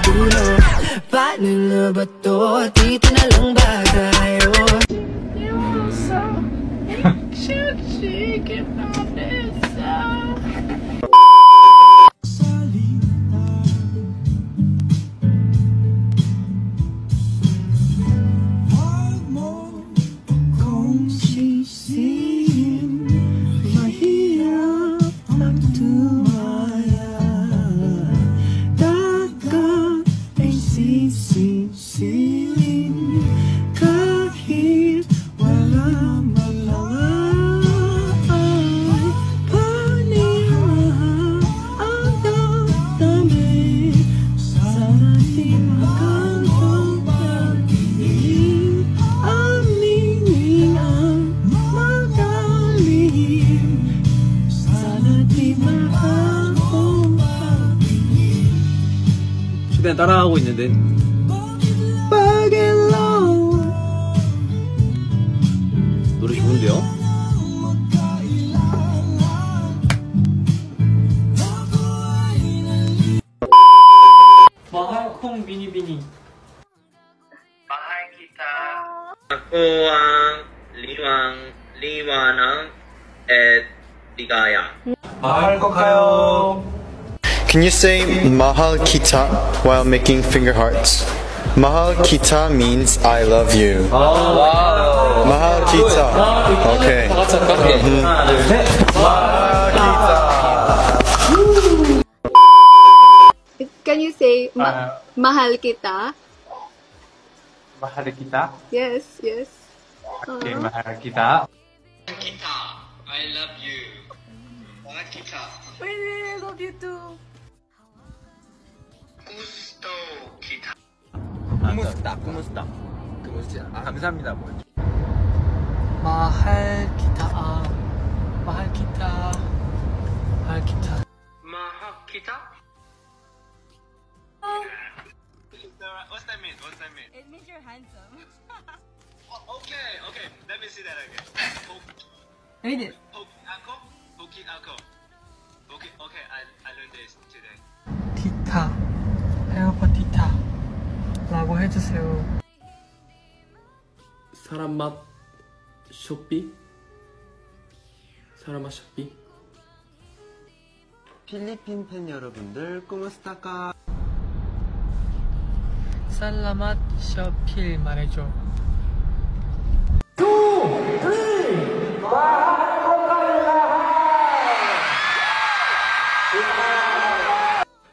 dulo Paano na ba to? Dito na lang ba tayo? Kung 최대한 따라하고 있는데 노래 좋은데요? mahal kong binibini. Akuang, liwang, liwanang, at ligaya. mahal kokayo. Can you say mahal kita while making finger hearts? Mahal kita means I love you. Oh, wow. Mahal kita. Okay. Mm-hmm. Mahal kita. Can you say ma uh, mahal kita? Mahal kita? Yes, yes. Okay, uh -huh. mahal kita. Mahal kita. I love you. 와 기타. I love you too. 구스토 기타. 구무스타. 구무스타. 아, 감사합니다. 뭐. Mahal kita ah. Mahal kita Mahal kita 마하 기타? What's that mean? What's that mean? It means you're handsome. Okay, okay. Let me see that again. Read it poke, uncle, poke, uncle. Okay, okay. I I learned this today. 티타 헤어버 티타 라고 해주세요 사람 맛 쇼피? 사람 맛 쇼피? 필리핀 팬 여러분들 꾸무스타카 살라맛 셔필 말해줘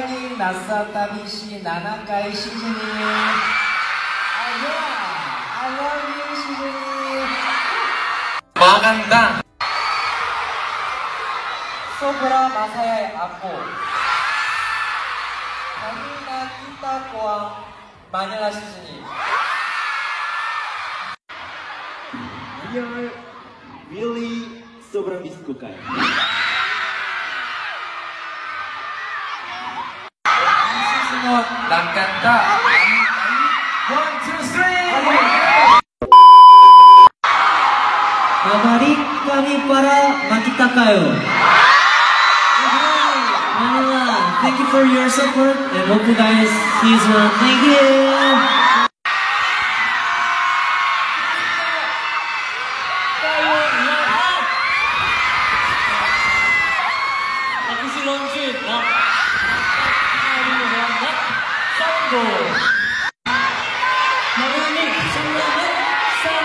올리. 빨랑이 나사타비시 나나카이 시즈니. 아야, I love you 시즈니. 마간다. 소브라 마사야의 아포. 가미나 키타코와 마녀라 시즈니. You're really รักกันก็อันอัน one two three あまり神から巻きたかよ Thank you for your support and hope you guys see you soon. Thank you.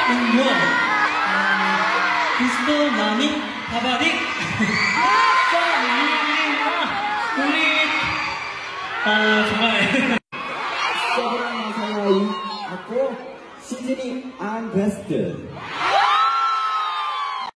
Inyo. Ah, Gusto namin habalik. sa inyo. Ulit. Ah, 정말. sobrang masayay ako 시즌이 ang best